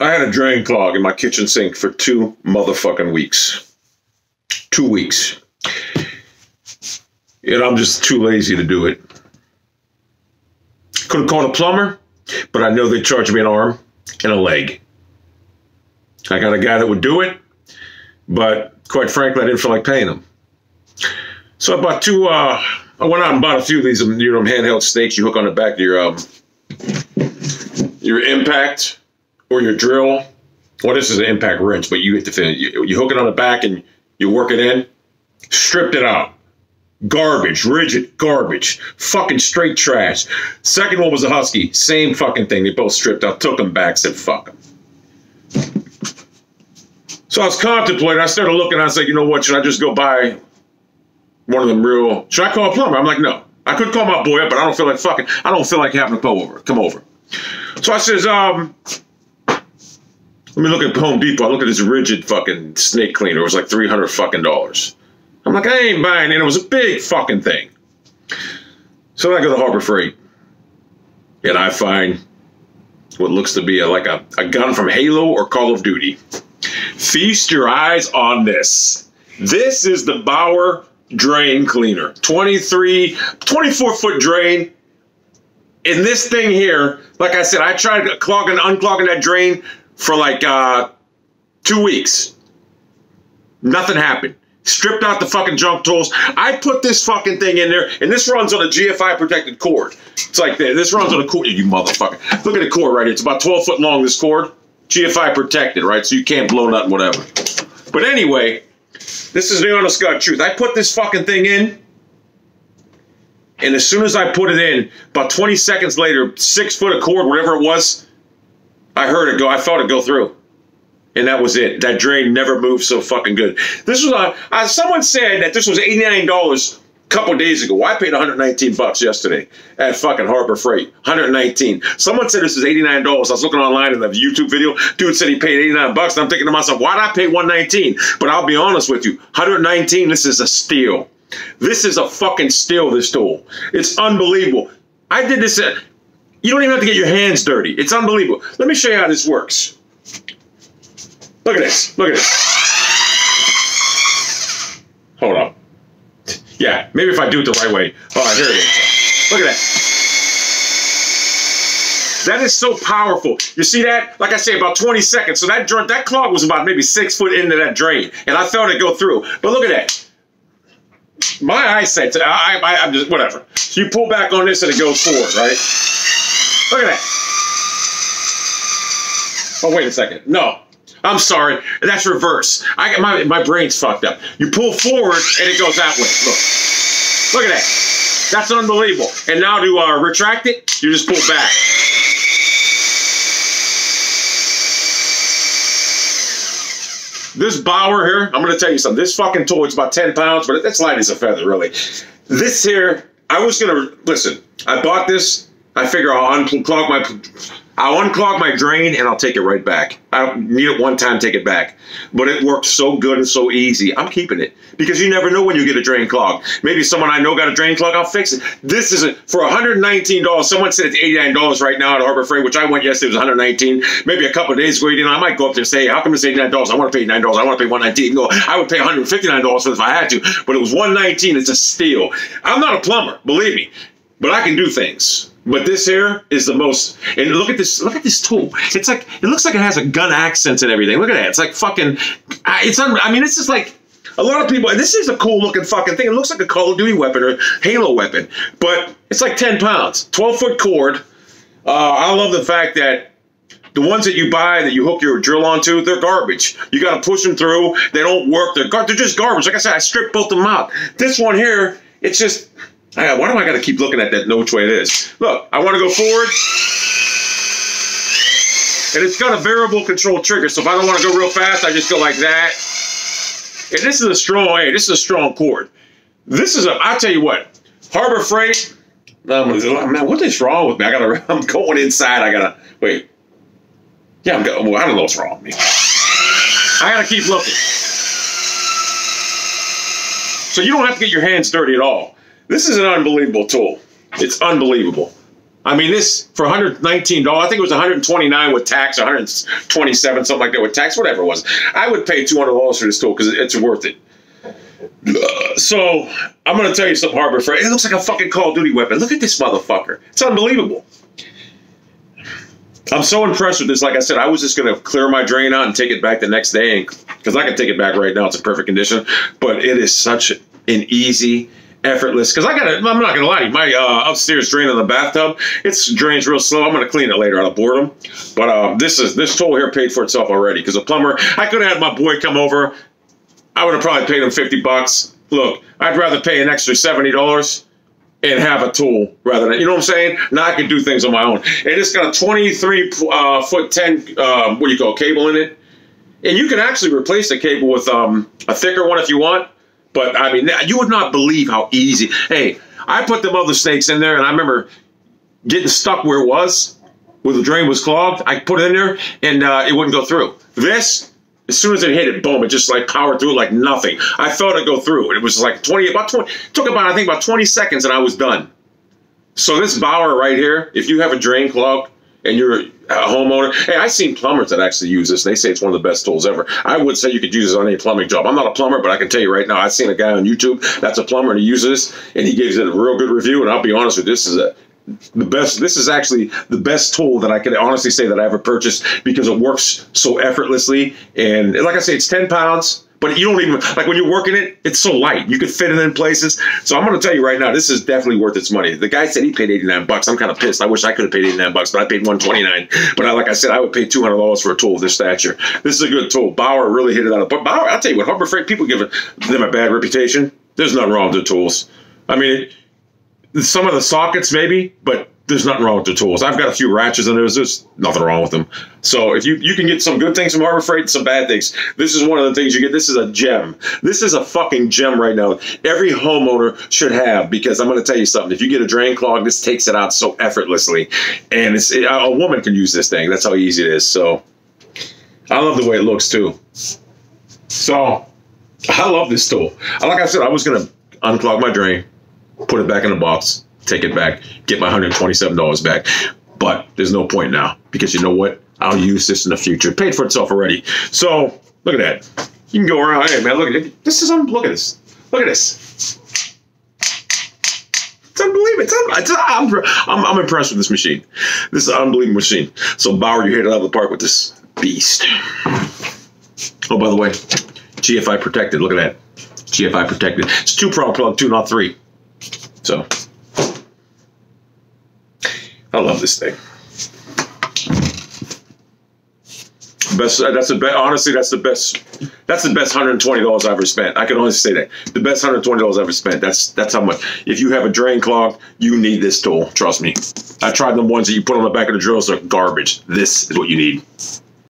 I had a drain clog in my kitchen sink for two motherfucking weeks. Two weeks. And I'm just too lazy to do it. Could have called a plumber, but I know they charge me an arm and a leg. I got a guy that would do it, but quite frankly, I didn't feel like paying him. So I bought two. Uh, I went out and bought a few of these, you know, handheld snakes you hook on the back of your um, your impact or your drill. Well, this is an impact wrench, but you hit the fin. You, you hook it on the back and you work it in. Stripped it out. Garbage, Ridgid garbage, fucking straight trash. Second one was a husky, same fucking thing. They both stripped out, took them back, said fuck them. So I was contemplating. I started looking. I said, you know what? Should I just go buy one of them real? Should I call a plumber? I'm like, no. I could call my boy up, but I don't feel like fucking. I don't feel like having to come over. Come over. So I says, um, let me look at Home Depot. I look at this Ridgid fucking snake cleaner. It was like three hundred fucking dollars. I'm like, I ain't buying it. It was a big fucking thing. So I go to Harbor Freight, and I find what looks to be a, like a, a gun from Halo or Call of Duty. Feast your eyes on this. This is the Bauer drain cleaner. 23, 24 foot drain. And this thing here, like I said, I tried clogging, and unclogging that drain for like uh, two weeks. Nothing happened. Stripped out the fucking junk tools. I put this fucking thing in there, and this runs on a GFI protected cord. It's like this. This runs on a cord. You motherfucker. Look at the cord right here. It's about 12 foot long, this cord. GFI protected, right? So you can't blow nothing, whatever. But anyway, this is the honest God truth. I put this fucking thing in, and as soon as I put it in, about 20 seconds later, six foot of cord, whatever it was, I heard it go. I felt it go through. And that was it. That drain never moved so fucking good. This was a, someone said that this was $89 a couple days ago. I paid 119 bucks yesterday at fucking Harbor Freight. 119. Someone said this is $89. I was looking online in the YouTube video. Dude said he paid 89 bucks. And I'm thinking to myself, why did I pay 119? But I'll be honest with you, 119, this is a steal. This is a fucking steal, this tool. It's unbelievable. I did this you don't even have to get your hands dirty. It's unbelievable. Let me show you how this works. Look at this. Look at this. Hold up. Yeah, maybe if I do it the right way. All right, here it is. Look at that. That is so powerful. You see that? Like I say, about 20 seconds. So that that clog was about maybe six foot into that drain, and I felt it go through. But look at that. My eyesight, I, I, I'm just, whatever. So you pull back on this and it goes forward, right? Look at that. Oh, wait a second. No, I'm sorry. That's reverse. I get my my brain's fucked up. You pull forward and it goes that way. Look. Look at that. That's unbelievable. And now to uh, retract it, you just pull back. This Bauer here, I'm going to tell you something. This fucking tool, it's about 10 pounds, but it's light as a feather, really. This here, I was going to, listen, I bought this. I figure I'll unclog my I'll unclog my drain and I'll take it right back. I need it one time, take it back. But it worked so good and so easy. I'm keeping it because you never know when you get a drain clog. Maybe someone I know got a drain clog, I'll fix it. This is a, for $119. Someone said it's $89 right now at Harbor Freight, which I went yesterday, it was 119. Maybe a couple of days ago, I might go up there and say, how come it's $89? I want to pay $9. I want to pay $119. No, I would pay $159 for this if I had to, but it was 119. It's a steal. I'm not a plumber, believe me, but I can do things. But this here is the most. And look at this. Look at this tool. It's like it looks like it has a gun accents and everything. Look at that. It's like fucking. It's. Un, I mean, it's just like a lot of people. This is a cool looking fucking thing. It looks like a Call of Duty weapon or Halo weapon, but it's like ten pounds. Twelve foot cord. Uh, I love the fact that the ones that you buy that you hook your drill onto, they're garbage. You got to push them through. They don't work. They're gar- they're just garbage. Like I said, I stripped both of them out. This one here, it's just I, why do I got to keep looking at that no which way it is? Look, I want to go forward. And it's got a variable control trigger, so if I don't want to go real fast, I just go like that. And this is a strong, hey, this is a strong cord. This is a, I'll tell you what, Harbor Freight, um, man, what is wrong with me? I gotta, I'm going inside, I gotta, wait. Yeah, I'm going, well, I don't know what's wrong with me. I gotta keep looking. So you don't have to get your hands dirty at all. This is an unbelievable tool. It's unbelievable. I mean, this for 119 dollars. I think it was 129 with tax, 127 something like that with tax, whatever it was. I would pay 200 dollars for this tool because it's worth it. Uh, so I'm gonna tell you something, Harbor Freight. It looks like a fucking Call of Duty weapon. Look at this motherfucker. It's unbelievable. I'm so impressed with this. Like I said, I was just gonna clear my drain out and take it back the next day because I can take it back right now. It's in perfect condition. But it is such an easy effortless. Because I got to, I'm not going to lie to you, my uh, upstairs drain in the bathtub, it's drains real slow. I'm going to clean it later out of boredom. But uh, this is this tool here paid for itself already. Because a plumber, I could have had my boy come over. I would have probably paid him 50 bucks. Look, I'd rather pay an extra $70 and have a tool rather than, you know what I'm saying? Now I can do things on my own. And it's got a 23 uh, foot 10, um, what do you call cable in it. And you can actually replace the cable with um, a thicker one if you want. But I mean, you would not believe how easy. Hey, I put them other snakes in there, and I remember getting stuck where it was, where the drain was clogged. I put it in there, and uh, it wouldn't go through. This, as soon as it hit it, boom, it just like powered through like nothing. I felt it'd go through, and it was like 20, about 20, took about, I think, about 20 seconds, and I was done. So this Bauer right here, if you have a drain clogged, and you're a homeowner, hey, I've seen plumbers that actually use this. They say it's one of the best tools ever. I would say you could use this on any plumbing job. I'm not a plumber, but I can tell you right now, I've seen a guy on YouTube that's a plumber and he uses this, and he gives it a real good review. And I'll be honest with you, this is a the best this is actually the best tool that i can honestly say that i ever purchased because it works so effortlessly and like i say it's 10 pounds but you don't even like when you're working it. It's so light. You could fit it in places. So I'm to tell you right now, this is definitely worth its money. The guy said he paid 89 bucks. I'm kind of pissed. I wish I could have paid 89 bucks, but I paid 129. But I, like I said, I would pay 200 dollars for a tool of this stature. This is a good tool. Bauer really hit it out of. But Bauer, I'll tell you what, Harbor Freight people give them a bad reputation. There's nothing wrong with the tools. I mean, some of the sockets maybe, but there's nothing wrong with the tools. I've got a few ratchets and there's just nothing wrong with them. So if you you can get some good things from Harbor Freight, some bad things. This is one of the things you get. This is a gem. This is a fucking gem right now. Every homeowner should have because I'm going to tell you something. If you get a drain clog, this takes it out so effortlessly, and it's it, a woman can use this thing. That's how easy it is. So I love the way it looks too. So I love this tool. Like I said, I was going to unclog my drain, put it back in the box take it back, get my $127 back. But there's no point now because you know what? I'll use this in the future. It paid for itself already. So look at that. You can go around. Hey man, look at it. This is look at this. Look at this. It's unbelievable. It's, un, it's I'm, I'm, I'm impressed with this machine. This is an unbelievable machine. So Bauer, you hit it out of the park with this beast. Oh, by the way, GFI protected. Look at that. GFI protected. It's two prong plug, two, not three. So I love this thing. Best. Uh, that's the best. Honestly, that's the best. That's the best hundred twenty dollars I've ever spent. I can honestly say that the best hundred twenty dollars I've ever spent. That's that's how much. If you have a drain clog, you need this tool. Trust me. I tried the ones that you put on the back of the drills. They're garbage. This is what you need.